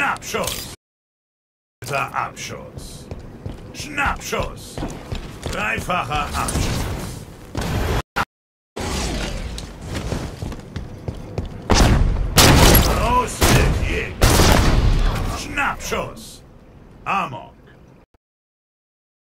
Schnappschuss. Dritter Abschuss. Schnappschuss. Dreifacher Abschuss. Schnappschuss. Amok.